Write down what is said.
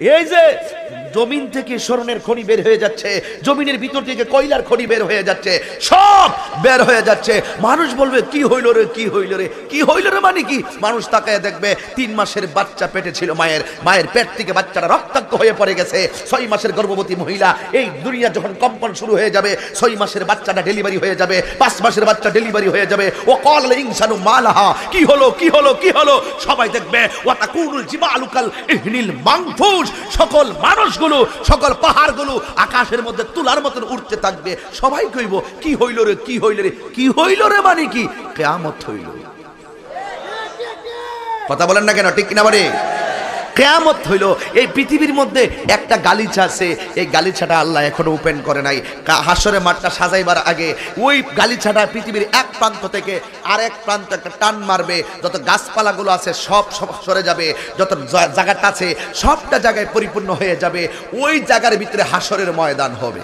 এই যে জমিন থেকে স্বর্ণের খনি বের হয়ে যাচ্ছে। জমিনের ভিতর থেকে কয়লার খনি বের হয়ে যাচ্ছে। সব বের হয়ে যাচ্ছে। মানুষ বলবে, কি হইল রে, কি হইল রে? কি হইল রে মানে কি? মানুষ তাকায় দেখবে, তিন মাসের বাচ্চা পেটে ছিল মায়ের। মায়ের পেট থেকে বাচ্চাটা রক্তাক্ত হয়ে পড়ে গেছে। ছয় মাসের গর্ভবতী মহিলা, এই দুনিয়া যখন কম্পন শুরু হয়ে যাবে, ছয় মাসের বাচ্চাটা ডেলিভারি হয়ে যাবে, পাঁচ মাসের বাচ্চা ডেলিভারি হয়ে যাবে। ও কল ইনসানু মালাহা, কি হলো কি হলো কি হলো? সবাই দেখবে, ওয়াতাকুনুল জিবালুকাল ইহনিল মানফুস সকল মানুষগুলো সকল পাহাড়গুলো আকাশের মধ্যে তুলার মতন উঠতে থাকবে। সবাই কইব, কি হইল রে, কি হইল রে, কি হইল রে মানে কি? কেয়ামত হইল। কথা বলেন না কেন, ঠিক কিনা মানে? কেয়ামত হইল, এই পৃথিবীর মধ্যে একটা গালিচা আছে। এই গালিচাটা আল্লাহ এখনও ওপেন করে নাই। হাসরে মাঠটা সাজাইবার আগে ওই গালিচাটা পৃথিবীর এক প্রান্ত থেকে আরেক প্রান্ত একটা টান মারবে। যত গাছপালাগুলো আছে, সব সব সরে যাবে। যত জায়গাটা আছে, সবটা জায়গায় পরিপূর্ণ হয়ে যাবে। ওই জায়গার ভিতরে হাসরের ময়দান হবে।